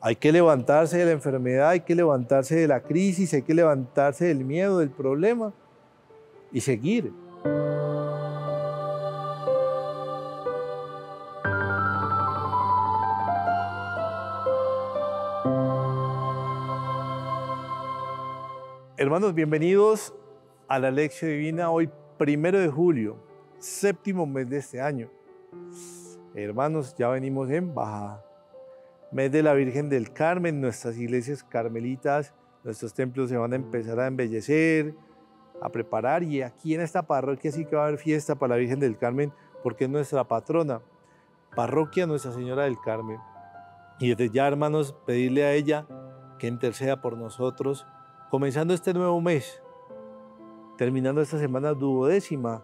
Hay que levantarse de la enfermedad, hay que levantarse de la crisis, hay que levantarse del miedo, del problema y seguir. Hermanos, bienvenidos a la lección divina hoy, primero de julio, séptimo mes de este año. Hermanos, ya venimos en bajada. Mes de la Virgen del Carmen, nuestras iglesias carmelitas, nuestros templos se van a empezar a embellecer, a preparar y aquí en esta parroquia sí que va a haber fiesta para la Virgen del Carmen porque es nuestra patrona, parroquia Nuestra Señora del Carmen. Y desde ya, hermanos, pedirle a ella que interceda por nosotros, comenzando este nuevo mes, terminando esta semana duodécima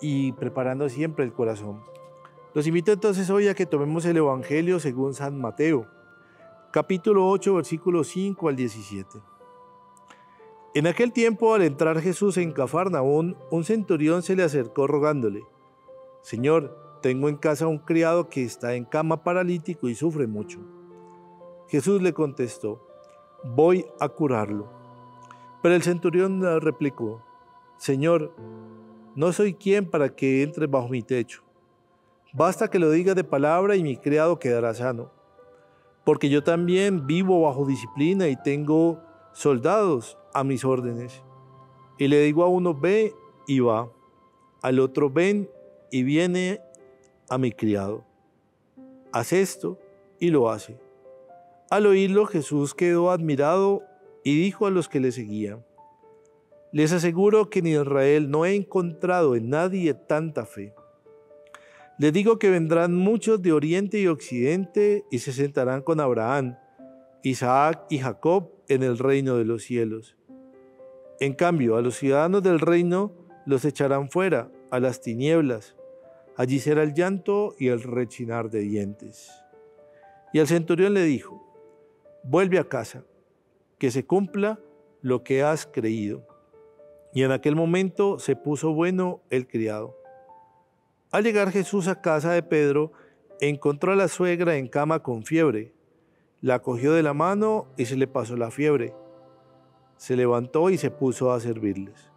y preparando siempre el corazón. Los invito entonces hoy a que tomemos el Evangelio según San Mateo, capítulo 8, versículo 5 al 17. En aquel tiempo, al entrar Jesús en Cafarnaún, un centurión se le acercó rogándole, Señor, tengo en casa un criado que está en cama paralítico y sufre mucho. Jesús le contestó, voy a curarlo. Pero el centurión replicó, Señor, no soy quien para que entre bajo mi techo. Basta que lo diga de palabra y mi criado quedará sano. Porque yo también vivo bajo disciplina y tengo soldados a mis órdenes. Y le digo a uno, ve y va. Al otro, ven y viene a mi criado. Haz esto y lo hace. Al oírlo Jesús quedó admirado y dijo a los que le seguían, les aseguro que en Israel no he encontrado en nadie tanta fe. Les digo que vendrán muchos de oriente y occidente y se sentarán con Abraham, Isaac y Jacob en el reino de los cielos. En cambio, a los ciudadanos del reino los echarán fuera, a las tinieblas. Allí será el llanto y el rechinar de dientes. Y al centurión le dijo, vuelve a casa, que se cumpla lo que has creído. Y en aquel momento se puso bueno el criado. Al llegar Jesús a casa de Pedro, encontró a la suegra en cama con fiebre. La cogió de la mano y se le pasó la fiebre. Se levantó y se puso a servirles.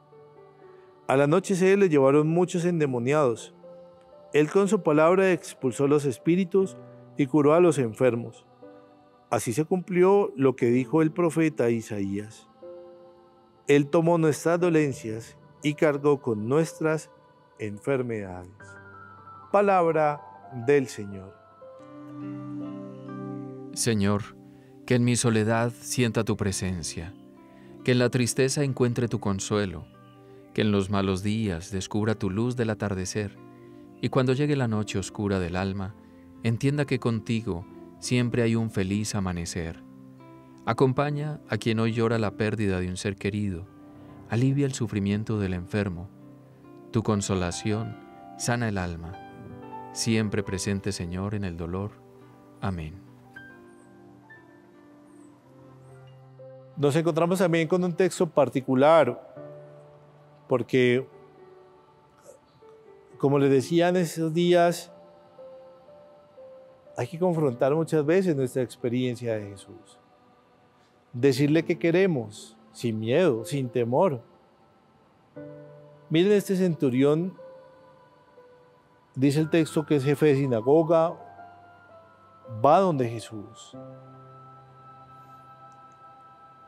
A la noche se le llevaron muchos endemoniados. Él con su palabra expulsó los espíritus y curó a los enfermos. Así se cumplió lo que dijo el profeta Isaías. Él tomó nuestras dolencias y cargó con nuestras enfermedades. Palabra del Señor. Señor, que en mi soledad sienta tu presencia, que en la tristeza encuentre tu consuelo, que en los malos días descubra tu luz del atardecer, y cuando llegue la noche oscura del alma, entienda que contigo siempre hay un feliz amanecer. Acompaña a quien hoy llora la pérdida de un ser querido, alivia el sufrimiento del enfermo. Tu consolación sana el alma. Siempre presente, Señor, en el dolor. Amén. Nos encontramos también con un texto particular, porque, como les decía en esos días, hay que confrontar muchas veces nuestra experiencia de Jesús. Decirle que queremos, sin miedo, sin temor. Miren este centurión, dice el texto que es jefe de sinagoga, va donde Jesús.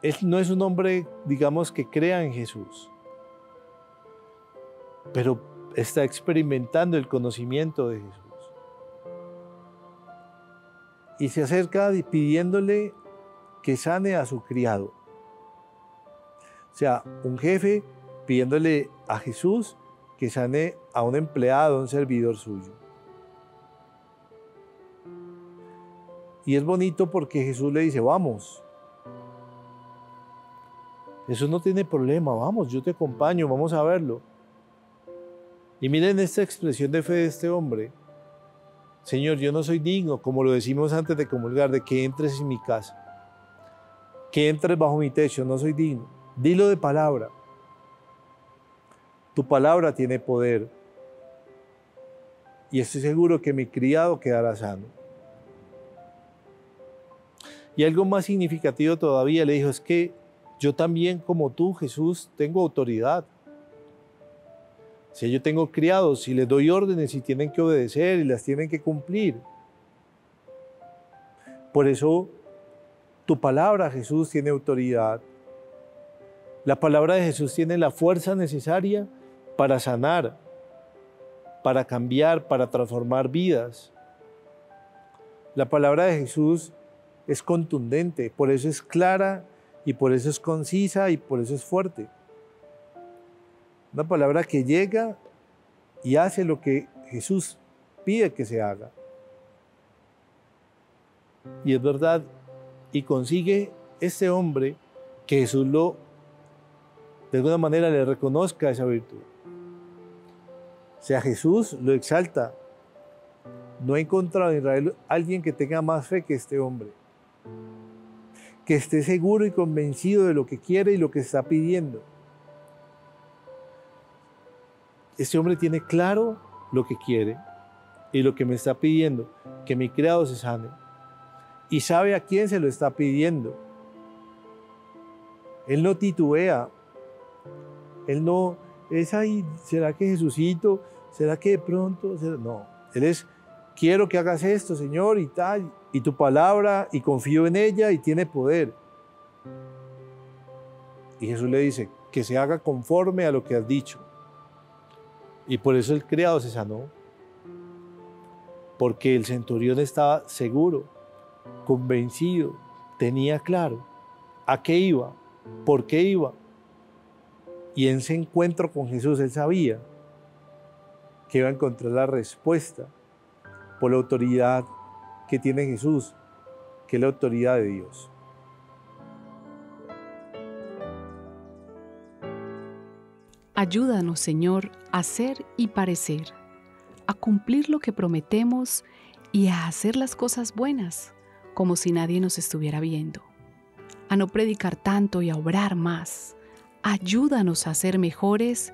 Él no es un hombre, digamos, que crea en Jesús, pero está experimentando el conocimiento de Jesús. y se acerca pidiéndole que sane a su criado. O sea, un jefe pidiéndole a Jesús que sane a un empleado, a un servidor suyo. Y es bonito porque Jesús le dice, vamos. Jesús no tiene problema, vamos, yo te acompaño, vamos a verlo. Y miren esta expresión de fe de este hombre. Señor, yo no soy digno, como lo decimos antes de comulgar, de que entres en mi casa, que entres bajo mi techo, no soy digno. Dilo de palabra. Tu palabra tiene poder. Y estoy seguro que mi criado quedará sano. Y algo más significativo todavía le dijo, es que yo también como tú, Jesús, tengo autoridad. Si yo tengo criados, si les doy órdenes, y tienen que obedecer y las tienen que cumplir. Por eso tu palabra, Jesús, tiene autoridad. La palabra de Jesús tiene la fuerza necesaria para sanar, para cambiar, para transformar vidas. La palabra de Jesús es contundente, por eso es clara y por eso es concisa y por eso es fuerte. Una palabra que llega y hace lo que Jesús pide que se haga. Y es verdad, y consigue este hombre que Jesús lo, de alguna manera le reconozca esa virtud. O sea, Jesús lo exalta. No he encontrado en Israel alguien que tenga más fe que este hombre. Que esté seguro y convencido de lo que quiere y lo que está pidiendo. Este hombre tiene claro lo que quiere y lo que me está pidiendo, que mi criado se sane. Y sabe a quién se lo está pidiendo. Él no titubea. Él no es ahí, ¿será que Jesucito? ¿Será que de pronto? No, Él es, quiero que hagas esto, Señor, y tal, y tu palabra, y confío en ella, y tiene poder. Y Jesús le dice, que se haga conforme a lo que has dicho. Y por eso el criado se sanó. Porque el centurión estaba seguro, convencido, tenía claro a qué iba, por qué iba. Y en ese encuentro con Jesús él sabía que iba a encontrar la respuesta por la autoridad que tiene Jesús, que es la autoridad de Dios. Ayúdanos, Señor, a ser y parecer, a cumplir lo que prometemos y a hacer las cosas buenas, como si nadie nos estuviera viendo, a no predicar tanto y a obrar más. Ayúdanos a ser mejores,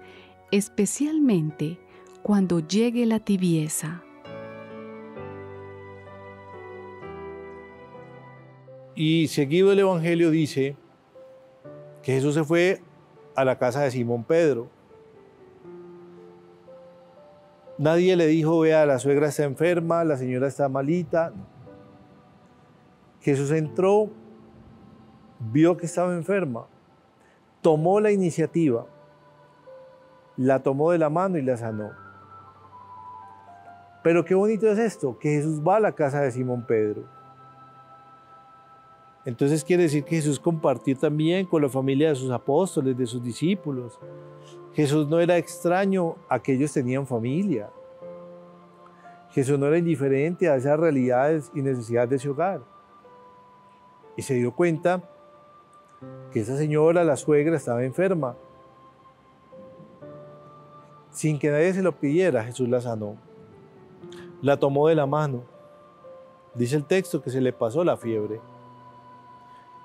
especialmente cuando llegue la tibieza. Y seguido el Evangelio dice que Jesús se fue a la casa de Simón Pedro Nadie le dijo, vea, la suegra está enferma, la señora está malita. Jesús entró, vio que estaba enferma, tomó la iniciativa, la tomó de la mano y la sanó. Pero qué bonito es esto, que Jesús va a la casa de Simón Pedro. Entonces quiere decir que Jesús compartió también con la familia de sus apóstoles, de sus discípulos. Jesús no era extraño a que ellos tenían familia. Jesús no era indiferente a esas realidades y necesidades de ese hogar. Y se dio cuenta que esa señora, la suegra, estaba enferma. Sin que nadie se lo pidiera, Jesús la sanó. La tomó de la mano. Dice el texto que se le pasó la fiebre.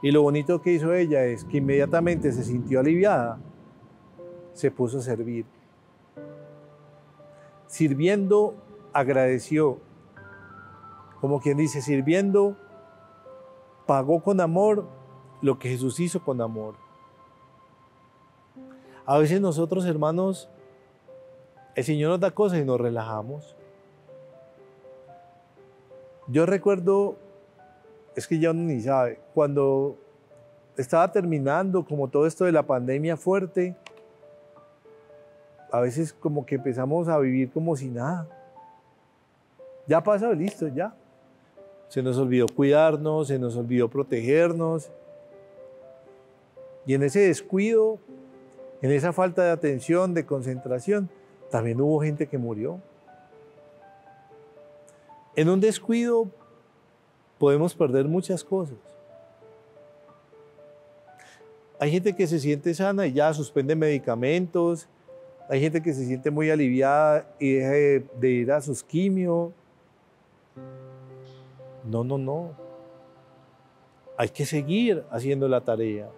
Y lo bonito que hizo ella es que inmediatamente se sintió aliviada se puso a servir. Sirviendo, agradeció. Como quien dice, sirviendo, pagó con amor lo que Jesús hizo con amor. A veces nosotros, hermanos, el Señor nos da cosas y nos relajamos. Yo recuerdo, es que ya uno ni sabe, cuando estaba terminando como todo esto de la pandemia fuerte, a veces como que empezamos a vivir como si nada. Ya pasó, listo, ya. Se nos olvidó cuidarnos, se nos olvidó protegernos. Y en ese descuido, en esa falta de atención, de concentración, también hubo gente que murió. En un descuido podemos perder muchas cosas. Hay gente que se siente sana y ya suspende medicamentos, hay gente que se siente muy aliviada y deja de, ir a sus quimios. No, no, no. Hay que seguir haciendo la tarea.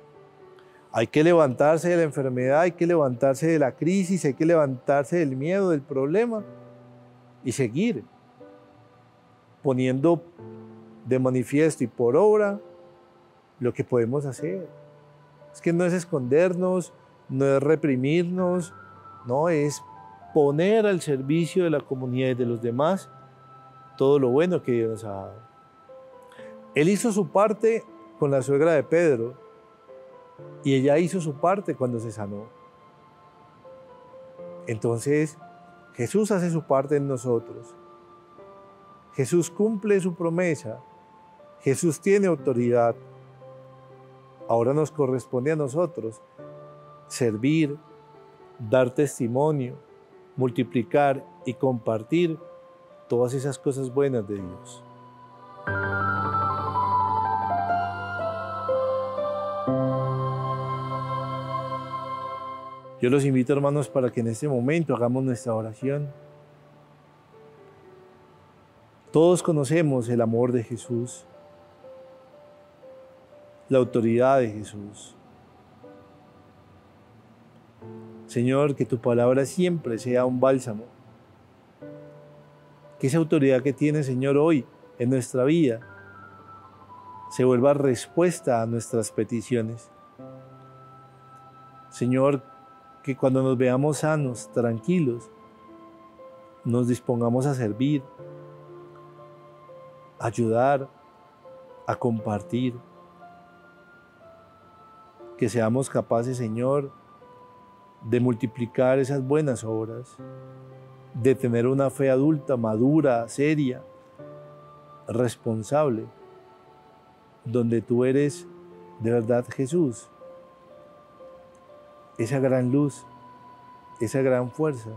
Hay que levantarse de la enfermedad, hay que levantarse de la crisis, hay que levantarse del miedo, del problema y seguir poniendo de manifiesto y por obra lo que podemos hacer. Es que no es escondernos, no es reprimirnos, no es poner al servicio de la comunidad y de los demás todo lo bueno que Dios nos ha dado. Él hizo su parte con la suegra de Pedro y ella hizo su parte cuando se sanó. Entonces, Jesús hace su parte en nosotros. Jesús cumple su promesa. Jesús tiene autoridad. Ahora nos corresponde a nosotros servir, dar testimonio, multiplicar y compartir todas esas cosas buenas de Dios. Yo los invito hermanos para que en este momento hagamos nuestra oración. Todos conocemos el amor de Jesús, la autoridad de Jesús. Señor, que tu palabra siempre sea un bálsamo. Que esa autoridad que tiene, Señor, hoy en nuestra vida se vuelva respuesta a nuestras peticiones. Señor, que cuando nos veamos sanos, tranquilos, nos dispongamos a servir, a ayudar, a compartir. Que seamos capaces, Señor, de multiplicar esas buenas obras, de tener una fe adulta, madura, seria, responsable, donde tú eres de verdad Jesús, esa gran luz, esa gran fuerza,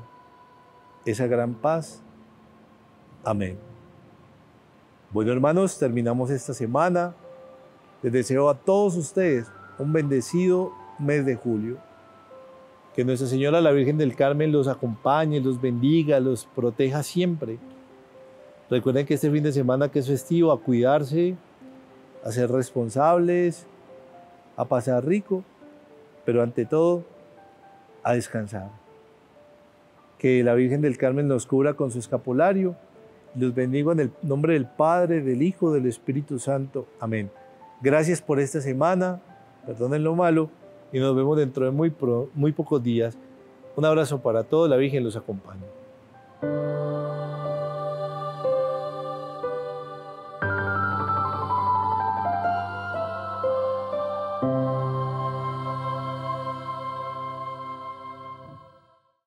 esa gran paz. Amén. Bueno hermanos, terminamos esta semana. Les deseo a todos ustedes un bendecido mes de julio. Que Nuestra Señora la Virgen del Carmen los acompañe, los bendiga, los proteja siempre. Recuerden que este fin de semana que es festivo, a cuidarse, a ser responsables, a pasar rico pero ante todo, a descansar. Que la Virgen del Carmen nos cubra con su escapulario. Los bendigo en el nombre del Padre, del Hijo, del Espíritu Santo. Amén. Gracias por esta semana. Perdonen lo malo y nos vemos dentro de muy, muy pocos días. Un abrazo para todos. La Virgen los acompañe.